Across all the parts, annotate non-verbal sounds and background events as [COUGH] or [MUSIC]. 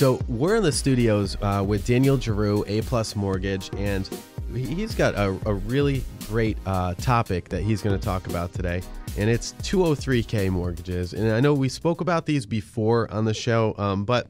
So we're in the studios uh, with Daniel Giroux, A Plus Mortgage, and he's got a, a really great uh, topic that he's going to talk about today, and it's 203k mortgages. And I know we spoke about these before on the show, um, but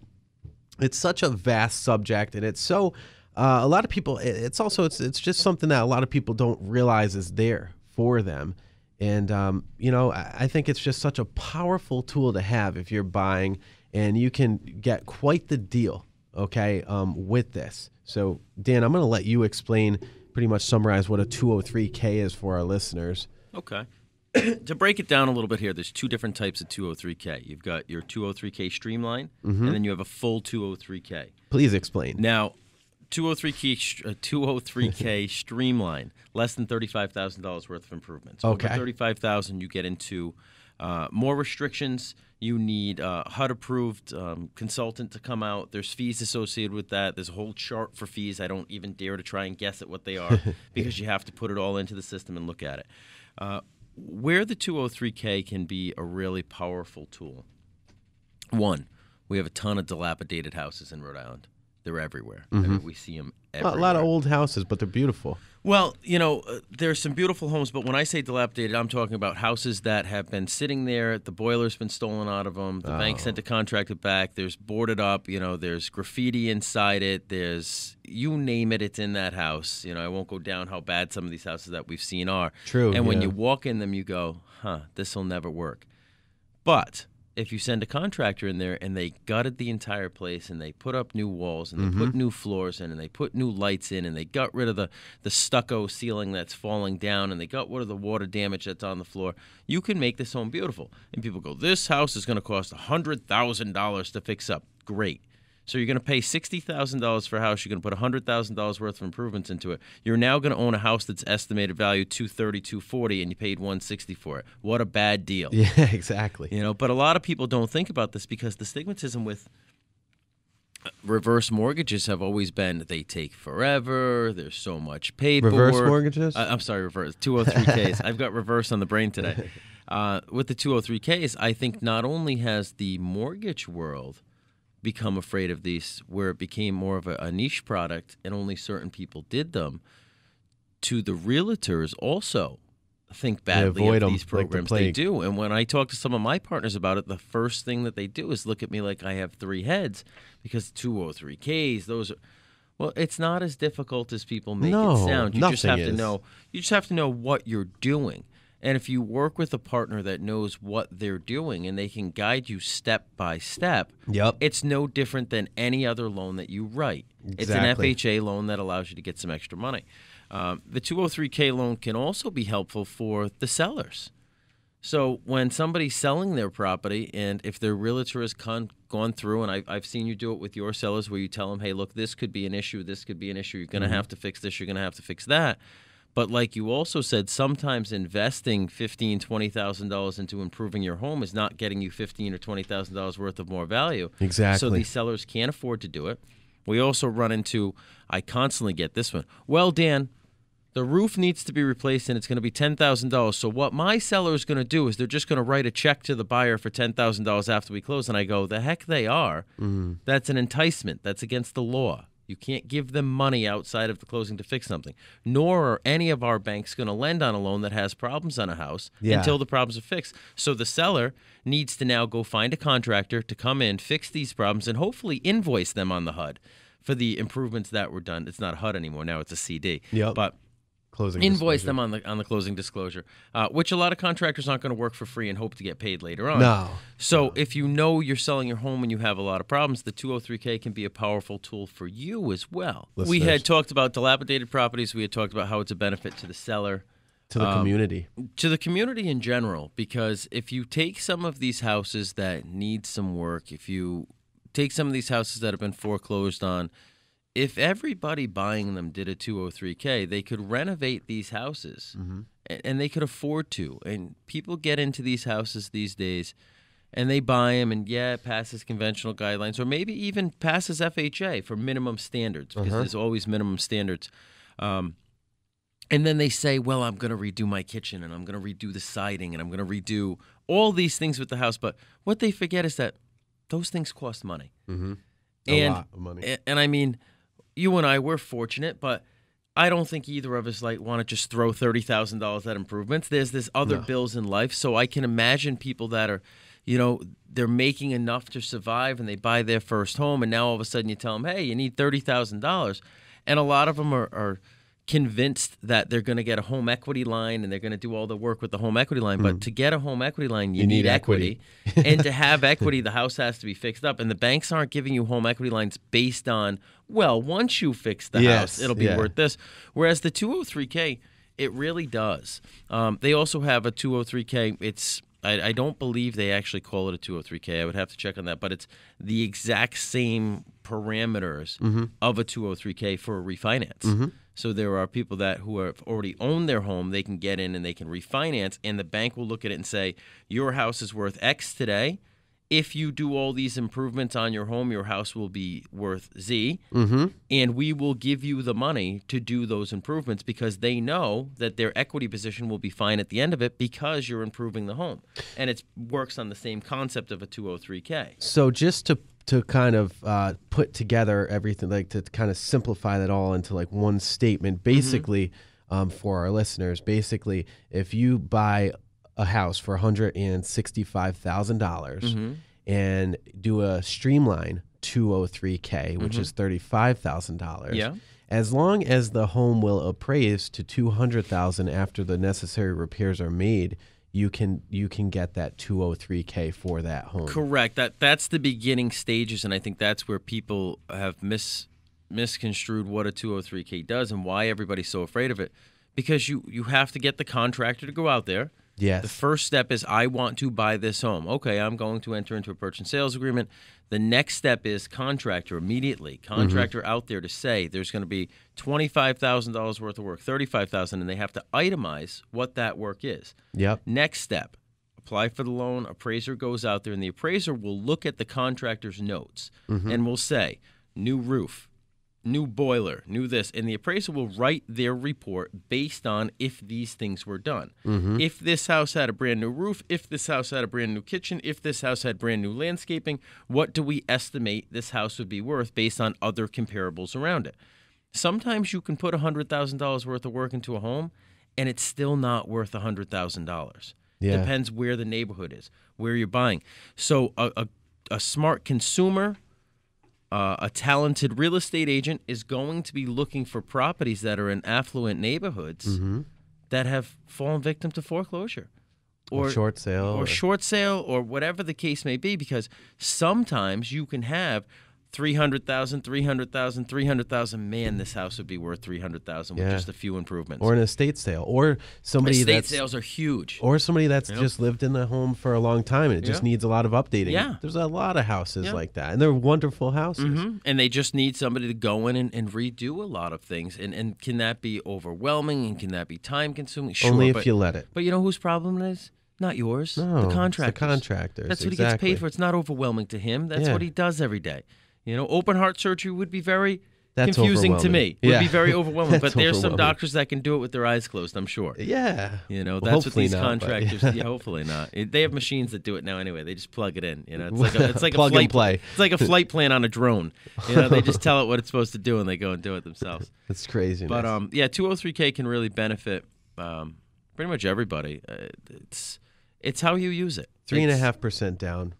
it's such a vast subject, and it's so uh, a lot of people. It's also it's it's just something that a lot of people don't realize is there for them. And um, you know, I I think it's just such a powerful tool to have if you're buying and you can get quite the deal, okay, um, with this. So, Dan, I'm going to let you explain, pretty much summarize what a 203K is for our listeners. Okay. [COUGHS] to break it down a little bit here, there's two different types of 203K. You've got your 203K Streamline, Mm-hmm. and then you have a full 203K. Please explain. Now, 203K, uh, 203K [LAUGHS] Streamline, less than $35,000 worth of improvements. Okay. Over 35000 you get into uh, more restrictions. You need a HUD approved um, consultant to come out. There's fees associated with that. There's a whole chart for fees. I don't even dare to try and guess at what they are [LAUGHS] because you have to put it all into the system and look at it. Uh, where the 203K can be a really powerful tool one, we have a ton of dilapidated houses in Rhode Island. They're everywhere. I mean, we see them A lot of old houses, but they're beautiful. Well, you know, uh, there's some beautiful homes, but when I say dilapidated, I'm talking about houses that have been sitting there. The boiler's been stolen out of them. The bank sent a contractor back. There's boarded up. You know, there's graffiti inside it. There's you name it, it's in that house. You know, I won't go down how bad some of these houses that we've seen are. True, And when you walk in them, you go, "Huh, this will never work." But if you send a contractor in there and they gutted the entire place and they put up new walls and they put mm-hmm. new floors in and they put new lights in and they got rid of the, the stucco ceiling that's falling down and they got rid of the water damage that's on the floor, you can make this home beautiful. And people go, This house is going to cost $100,000 to fix up. Great. So you're going to pay sixty thousand dollars for a house. You're going to put hundred thousand dollars worth of improvements into it. You're now going to own a house that's estimated value two thirty, two forty, and you paid one sixty for it. What a bad deal, [LAUGHS] Yeah, exactly. you know. But a lot of people don't think about this because the stigmatism with uh, reverse mortgages have always been they take forever. There's so much paperwork. Reverse mortgages? Uh, I'm sorry, reverse. 203Ks. [LAUGHS] I've got reverse on the brain today. [LAUGHS] Uh, with the 203Ks, I think not only has the mortgage world become afraid of these, where it became more of a, a niche product and only certain people did them, to the realtors also think badly of these like the programs. they do. And when I talk to some of my partners about it, the first thing that they do is look at me like I have three heads because 203Ks, those are. Well, it's not as difficult as people make No, it sound. You just have nothing to know. You just have to know what you're doing. And if you work with a partner that knows what they're doing and they can guide you step by step, Yep. it's no different than any other loan that you write. Exactly. It's an FHA loan that allows you to get some extra money. Um, the 203K loan can also be helpful for the sellers. So when somebody's selling their property, and if their realtor has con- gone through, and I've, I've seen you do it with your sellers, where you tell them, "Hey, look, this could be an issue. This could be an issue. You're going to have to fix this. You're going to have to fix that." But like you also said, sometimes investing fifteen, twenty thousand dollars into improving your home is not getting you fifteen or twenty thousand dollars worth of more value. Exactly. So these sellers can't afford to do it. We also run into, I constantly get this one. Well, Dan, the roof needs to be replaced and it's going to be $10,000. So what my seller is going to do is they're just going to write a check to the buyer for $10,000 after we close and I go, "The heck they are. Mm-hmm. That's an enticement. That's against the law. You can't give them money outside of the closing to fix something. Nor are any of our banks going to lend on a loan that has problems on a house Yeah. until the problems are fixed. So the seller needs to now go find a contractor to come in, fix these problems, and hopefully invoice them on the HUD for the improvements that were done. It's not a HUD anymore now; it's a CD. Yep. But Closing invoice disclosure. them on the on the closing disclosure, uh, which a lot of contractors aren't going to work for free and hope to get paid later on. No. So if you know you're selling your home and you have a lot of problems, the 203k can be a powerful tool for you as well. We had talked about dilapidated properties. We had talked about how it's a benefit to the seller to the community. to the community in general because if you take some of these houses that need some work, if you take some of these houses that have been foreclosed on, if everybody buying them did a 203k, they could renovate these houses and, and they could afford to. And people get into these houses these days and they buy them and yeah, it passes conventional guidelines or maybe even passes FHA for minimum standards because there's always minimum standards. Um, and then they say, well, I'm going to redo my kitchen and I'm going to redo the siding and I'm going to redo all these things with the house. But what they forget is that those things cost money. Mm-hmm. A and lot of money. a- and I mean, you and I we're fortunate, but I don't think either of us like want to just throw thirty thousand dollars at improvements. There's this other bills in life, so I can imagine people that are, you know, they're making enough to survive and they buy their first home, and now all of a sudden you tell them, hey, you need thirty thousand dollars, and a lot of them are. are convinced that they're going to get a home equity line and they're going to do all the work with the home equity line but to get a home equity line you, You need, need equity, equity. [LAUGHS] and to have [LAUGHS] equity the house has to be fixed up and the banks aren't giving you home equity lines based on well once you fix the Yes, house it'll be yeah. worth this. Whereas the 203k it really does. Um, they also have a 203k it's I, I don't believe they actually call it a 203k i would have to check on that but it's the exact same parameters Mm-hmm. of a 203k for a refinance so there are people that who have already owned their home they can get in and they can refinance and the bank will look at it and say your house is worth x today. If you do all these improvements on your home your house will be worth z. Mm-hmm. and we will give you the money to do those improvements because they know that their equity position will be fine at the end of it because you're improving the home. And it works on the same concept of a 203k So just to to kind of uh, put together everything, like to kind of simplify that all into like one statement, basically, um, for our listeners, basically, if you buy a house for one hundred and sixty-five thousand dollars and do a streamline two hundred three k, which is thirty-five thousand dollars, Yeah. as long as the home will appraise to 200,000 after the necessary repairs are made, you can you can get that 203k for that home. Correct. That that's the beginning stages, and I think that's where people have mis misconstrued what a 203k does and why everybody's so afraid of it. Because you you have to get the contractor to go out there. Yes. The first step is I want to buy this home. Okay, I'm going to enter into a purchase and sales agreement. The next step is contractor immediately. Mm-hmm. Contractor out there to say there's going to be $25,000 worth of work, 35,000 and they have to itemize what that work is. Yep. Next step, apply for the loan. Appraiser goes out there, and the appraiser will look at the contractor's notes mm-hmm. and will say, new roof, new boiler, new this. And the appraiser will write their report based on if these things were done. Mm-hmm. If this house had a brand new roof, if this house had a brand new kitchen, if this house had brand new landscaping, what do we estimate this house would be worth based on other comparables around it? Sometimes you can put $100,000 worth of work into a home and it's still not worth $100,000. Yeah. Depends where the neighborhood is, where you're buying. So a, a, a smart consumer, uh, a talented real estate agent is going to be looking for properties that are in affluent neighborhoods that have fallen victim to foreclosure. Or, short sale. or short sale or whatever the case may be because sometimes you can have 300,000 300,000 300,000 man this house would be worth 300,000 with Yeah. just a few improvements. or an estate sale, or somebody estate that's sales are huge. or somebody that's just lived in the home for a long time and it just needs a lot of updating. Yeah. There's a lot of houses Yeah. like that, and they're wonderful houses. Mhm. And they just need somebody to go in and, and redo a lot of things. And and can that be overwhelming and can that be time consuming? Sure. Only if but, you let it. but you know whose problem it is? Not yours. No, the contractor. the contractors. That's what he gets paid for. It's not overwhelming to him. That's Yeah. what he does every day. You know, open heart surgery would be very That's confusing to me. Would Yeah. be very [LAUGHS] overwhelming. That's but there's some doctors that can do it with their eyes closed. I'm sure. Yeah. You know, Well, that's what these not, [LAUGHS] contractors. yeah, hopefully not. It- They have machines that do it now anyway. They just plug it in. You know, it's like a, it's like a flight play. It's like a flight plan on a drone. You know, they just [LAUGHS] tell it what it's supposed to do and they go and do it themselves. It's crazy. But um, yeah, 203k can really benefit um, pretty much everybody. Uh, it's it's how you use it. three and a half percent down.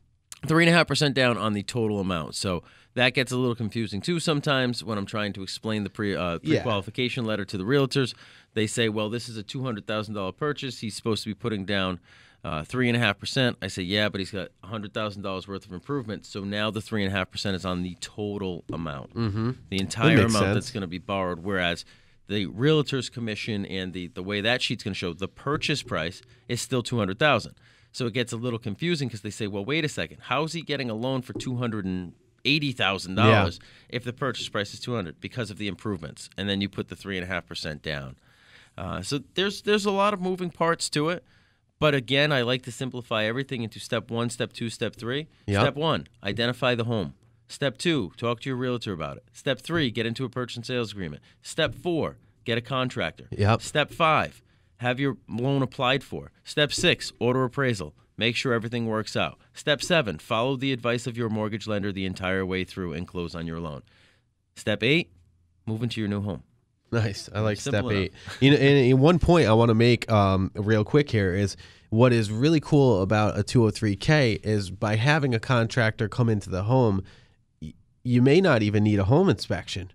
three and a half percent down on the total amount. So that gets a little confusing too sometimes when I'm trying to explain the pre uh, Yeah. pre-qualification letter to the realtors. They say, well, this is a two hundred thousand dollar purchase. He's supposed to be putting down. Uh, three and a half percent. I say, yeah, but he's got hundred thousand dollars worth of improvement. So now the three and a half percent is on the total amount, mm-hmm. the entire makes amount sense. that's going to be borrowed. Whereas the realtor's commission and the the way that sheet's going to show the purchase price is still two hundred thousand. So it gets a little confusing because they say, well, wait a second, how is he getting a loan for two hundred and eighty thousand dollars if the purchase price is two hundred because of the improvements, and then you put the three and a half percent down. Uh, so there's there's a lot of moving parts to it. But again, I like to simplify everything into step one, step two, step three. Yep. Step one, identify the home. Step two, talk to your realtor about it. Step three, get into a purchase and sales agreement. Step four, get a contractor. Yep. Step five, have your loan applied for. Step six, order appraisal. Make sure everything works out. Step seven, follow the advice of your mortgage lender the entire way through and close on your loan. Step eight, move into your new home. Nice. I like Simple step enough. eight. You know, and, and one point I want to make um, real quick here is what is really cool about a 203k is by having a contractor come into the home, y- you may not even need a home inspection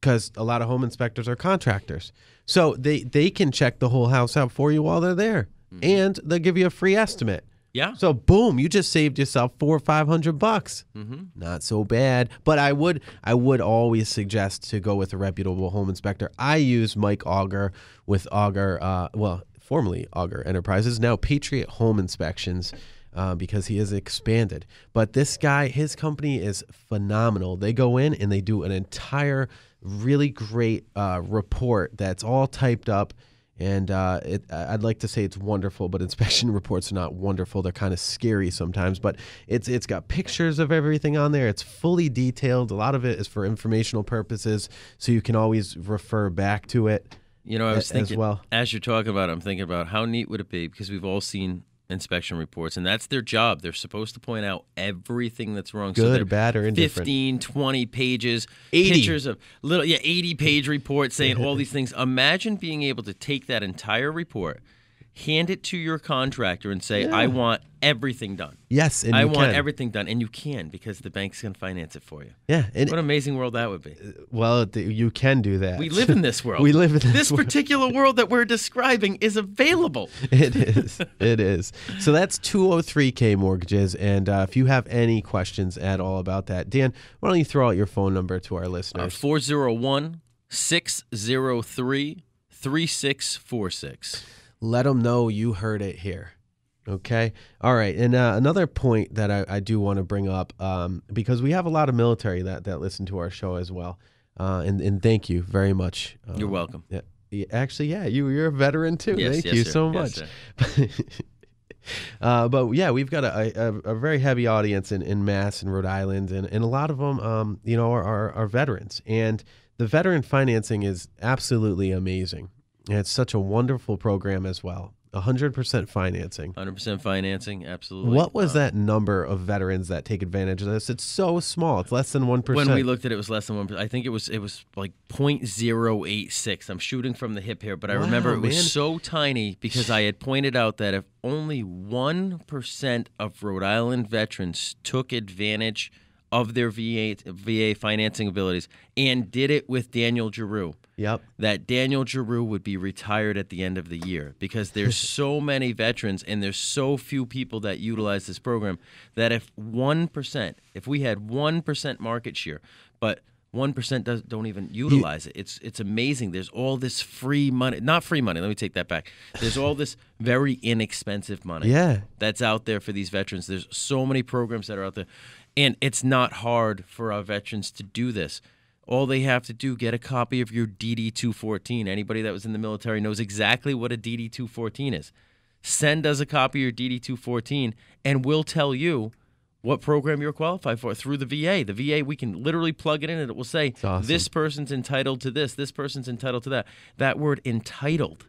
because a lot of home inspectors are contractors. So they they can check the whole house out for you while they're there, and they'll give you a free estimate. Yeah. So boom, you just saved yourself four or five hundred bucks. Mm-hmm. Not so bad, but I would I would always suggest to go with a reputable home inspector. I use Mike Auger with Auger, uh, well, formerly Auger Enterprises, now Patriot Home Inspections. Uh, because he has expanded. But this guy, his company is phenomenal. They go in and they do an entire, really great uh, report that's all typed up. And uh, it, I'd like to say it's wonderful, but [LAUGHS] inspection reports are not wonderful. They're kind of scary sometimes. But it's it's got pictures of everything on there. It's fully detailed. A lot of it is for informational purposes, so you can always refer back to it. You know, I was as thinking well. as you're talking about, it, I'm thinking about how neat would it be because we've all seen inspection reports, and that's their job. They're supposed to point out everything that's wrong. so Good, they're bad, or indifferent. 15, 20 pages, 80. pictures of little, yeah, 80 page reports saying [LAUGHS] all these things. Imagine being able to take that entire report, hand it to your contractor, and say, "I want everything done. Yes, and I want can. everything done," and you can because the bank's going to finance it for you. Yeah, What an amazing world that would be. well, you can do that. We live in this world. [LAUGHS] We live in this this world. particular world that we're describing is available. [LAUGHS] It is. It is. So that's 203K mortgages. And uh, if you have any questions at all about that, Dan, why don't you throw out your phone number to our Uh, listeners? 401 603 3646. Let them know you heard it here. Okay. All right. And uh, another point that I, I do want to bring up, um, because we have a lot of military that, that listen to our show as well. Uh, and, and thank you very much. Um, You're welcome. Yeah, actually, yeah, you you're a veteran too. Yes, Thank yes, you sir. so Yes, much. [LAUGHS] uh, but yeah, we've got a, a, a very heavy audience in, in Mass and Rhode Island, and, and a lot of them, um, you know, are, are, are veterans. And the veteran financing is absolutely amazing. It's such a wonderful program as well. 100% financing. 100% financing, absolutely. What was Uh, that number of veterans that take advantage of this? It's so small. It's less than 1%. When we looked at it, it was less than one. I think it was it was like 0.086. I'm shooting from the hip here, but I remember Wow, it was man. so tiny because I had pointed out that if only one percent of Rhode Island veterans took advantage of their VA VA financing abilities and did it with Daniel Giroux, yep. that Daniel Giroux would be retired at the end of the year because there's [LAUGHS] so many veterans and there's so few people that utilize this program that if 1%, if we had 1% market share, but 1% does, don't even utilize it. It's it's amazing. There's all this free money, not free money, let me take that back. There's all this very inexpensive money Yeah. that's out there for these veterans. There's so many programs that are out there, and it's not hard for our veterans to do this. All they have to do get a copy of your DD 214. Anybody that was in the military knows exactly what a DD 214 is. Send us a copy of your DD 214, and we'll tell you what program you're qualified for through the VA. The VA, we can literally plug it in, and it will say awesome. this person's entitled to this, this person's entitled to that. That word entitled.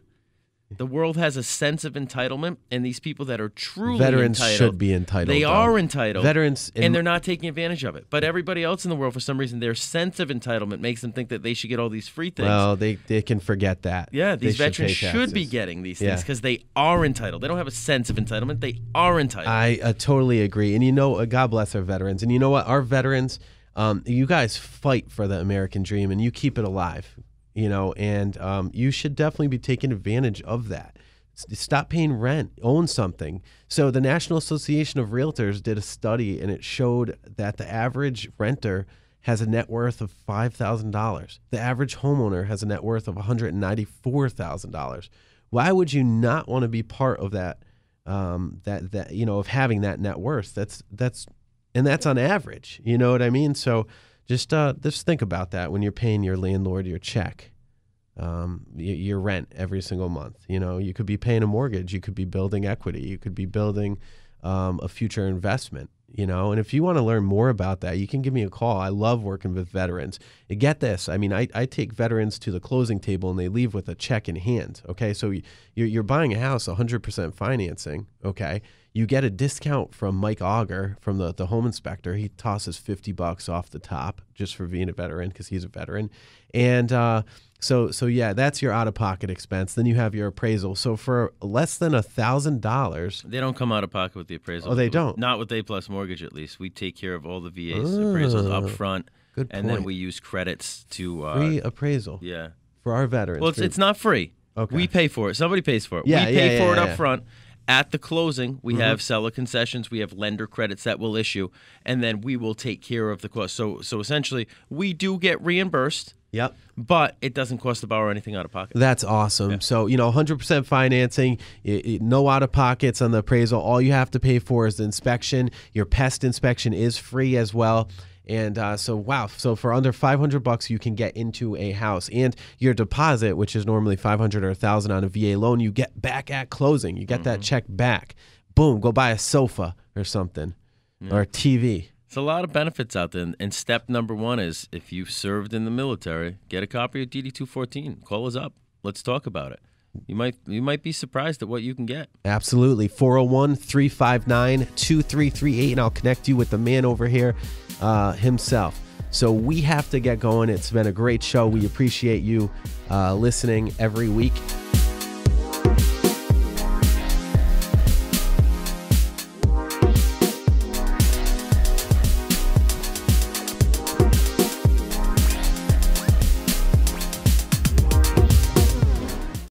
The world has a sense of entitlement, and these people that are truly Veterans entitled, should be entitled. They though. are entitled. Veterans in- and they're not taking advantage of it. But everybody else in the world, for some reason, their sense of entitlement makes them think that they should get all these free things. Well, they, they can forget that. yeah, these should veterans should be getting these things because they are entitled. They don't have a sense of entitlement. They are entitled. I uh, totally agree. And you know, uh, God bless our veterans. And you know what? Our veterans, um, you guys fight for the American dream and you keep it alive, you know, and um, you should definitely be taking advantage of that. Stop paying rent, own something. So, the National Association of Realtors did a study and it showed that the average renter has a net worth of $5,000. The average homeowner has a net worth of $194,000. Why would you not want to be part of that? um, that that you know of having that net worth. That's that's and that's on average. You know what I mean? So just uh, just think about that when you're paying your landlord your check, um, your rent every single month. You know, you could be paying a mortgage, you could be building equity, you could be building um, a future investment. You know, and if you want to learn more about that, you can give me a call. I love working with veterans. And get this, I mean, I, I take veterans to the closing table and they leave with a check in hand. Okay, so you're, you're buying a house 100% financing. Okay, you get a discount from Mike Auger from the, the home inspector. He tosses 50 bucks off the top just for being a veteran because he's a veteran. And uh, so, so yeah, that's your out of pocket expense. Then you have your appraisal. So for less than a thousand dollars, They don't come out of pocket with the appraisal. Oh, they don't? Not with A plus mortgage, at least. We take care of all the VA's appraisals up front, good and then we use credits to. Uh, free appraisal yeah. for our veterans. Well, it's, For- it's not free. Okay. We pay for it. Somebody pays for it. Yeah, we pay yeah, for yeah, it yeah. up front. At the closing, we Mm-hmm. have seller concessions, we have lender credits that we'll issue, and then we will take care of the cost. So, so essentially, we do get reimbursed, Yep. but it doesn't cost the borrower anything out of pocket. That's awesome. So, you know, 100% financing, i- i- no out of pockets on the appraisal. All you have to pay for is the inspection. Your pest inspection is free as well. And uh, so, wow. So for under 500 bucks, you can get into a house. And your deposit, which is normally 500 or 1000 on a VA loan, you get back at closing. You get that check back. Boom, go buy a sofa or something or a TV. It's a lot of benefits out there. And step number one is if you've served in the military, get a copy of DD 214. Call us up. Let's talk about it. You might you might be surprised at what you can get. Absolutely. 401 359 2338. And I'll connect you with the man over here uh, himself. So we have to get going. It's been a great show. We appreciate you uh, listening every week.